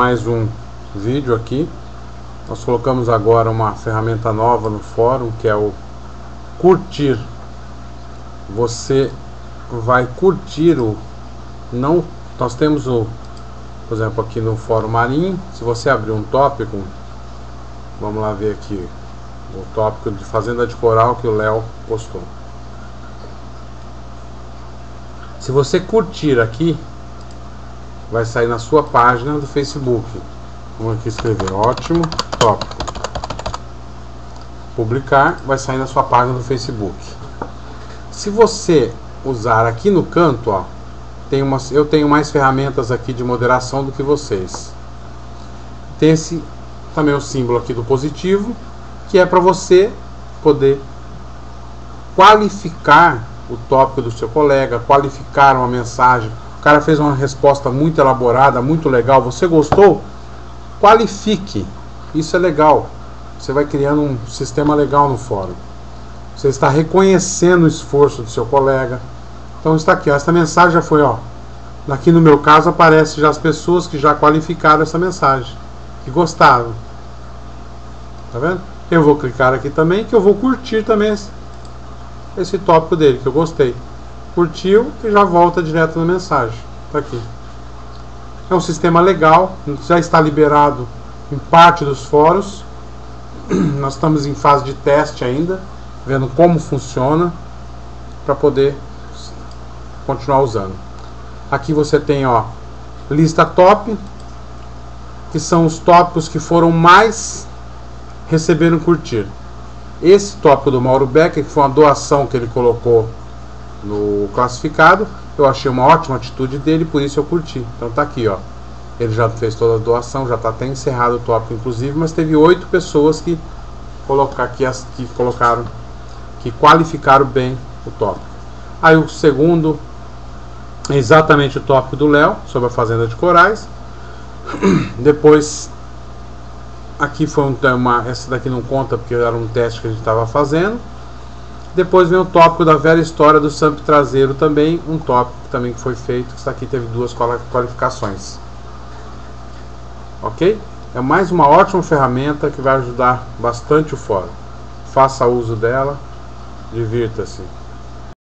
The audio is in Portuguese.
mais um vídeo aqui. Nós colocamos agora uma ferramenta nova no fórum que é o curtir. Você vai curtir o não nós temos o por exemplo aqui no fórum Marim, se você abrir um tópico, vamos lá ver aqui o tópico de fazenda de coral que o Léo postou. Se você curtir aqui, vai sair na sua página do Facebook. Vamos aqui escrever ótimo tópico. Publicar, vai sair na sua página do Facebook. Se você usar aqui no canto, ó, tem umas, eu tenho mais ferramentas aqui de moderação do que vocês. Tem esse também o símbolo aqui do positivo, que é para você poder qualificar o tópico do seu colega, qualificar uma mensagem o cara fez uma resposta muito elaborada, muito legal. Você gostou? Qualifique. Isso é legal. Você vai criando um sistema legal no fórum. Você está reconhecendo o esforço do seu colega. Então está aqui, ó, essa mensagem já foi, ó. Aqui no meu caso aparece já as pessoas que já qualificaram essa mensagem, que gostaram. Tá vendo? Eu vou clicar aqui também, que eu vou curtir também esse, esse tópico dele, que eu gostei curtiu e já volta direto na mensagem. Tá aqui. É um sistema legal, já está liberado em parte dos fóruns. Nós estamos em fase de teste ainda, vendo como funciona para poder continuar usando. Aqui você tem, ó, lista top, que são os tópicos que foram mais receberam curtir. Esse tópico do Mauro Becker, que foi uma doação que ele colocou no classificado. Eu achei uma ótima atitude dele, por isso eu curti. Então tá aqui, ó. Ele já fez toda a doação, já está até encerrado o tópico, inclusive, mas teve oito pessoas que colocar aqui as que colocaram, que qualificaram bem o tópico. Aí o segundo exatamente o tópico do Léo sobre a fazenda de corais. Depois aqui foi uma, essa daqui não conta porque era um teste que a gente estava fazendo. Depois vem o tópico da velha história do SAMP traseiro também, um tópico também que foi feito, que aqui teve duas qualificações. Ok? É mais uma ótima ferramenta que vai ajudar bastante o fórum. Faça uso dela, divirta-se.